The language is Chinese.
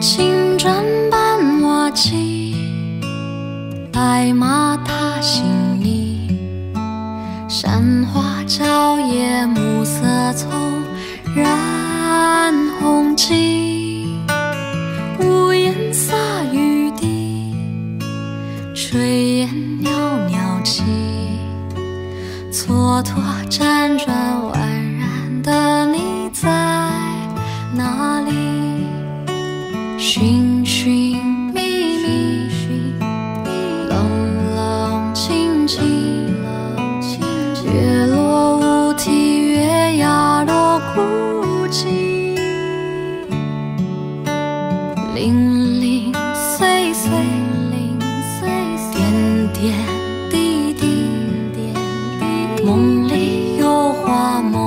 青砖伴瓦漆，白马踏新泥，山花蕉叶暮色丛染红巾，屋檐洒雨滴，炊烟袅袅起，蹉跎辗转寻寻觅觅，冷冷清清，月落乌啼，月牙落孤寂，零零碎碎，点点滴滴，梦里有花梦。